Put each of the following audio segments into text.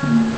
Mm-hmm.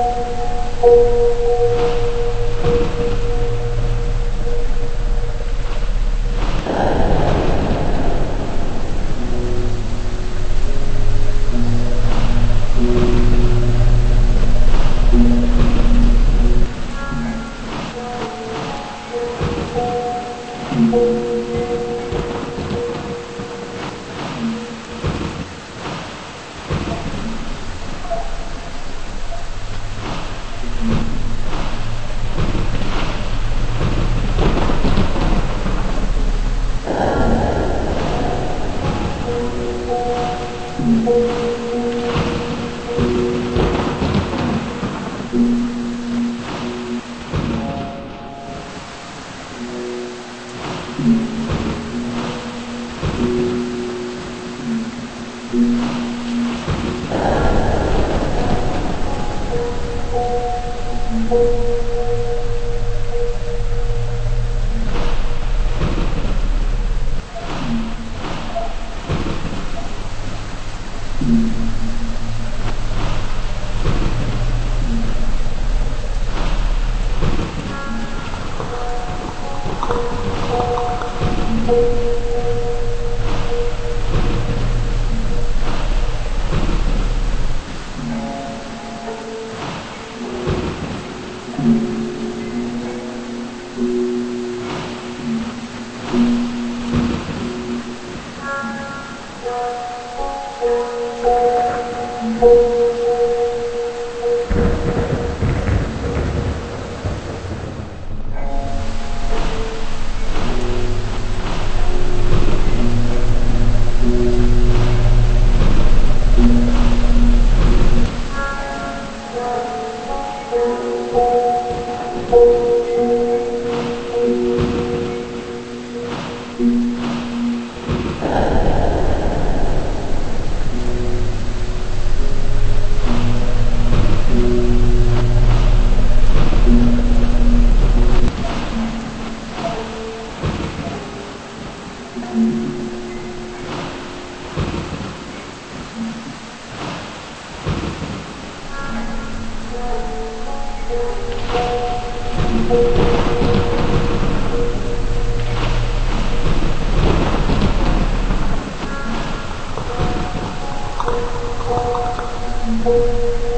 Oh. um pouco